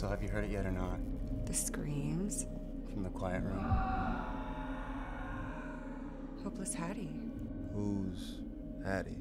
So have you heard it yet or not? The screams. From the quiet room? Hopeless Hattie. Who's Hattie?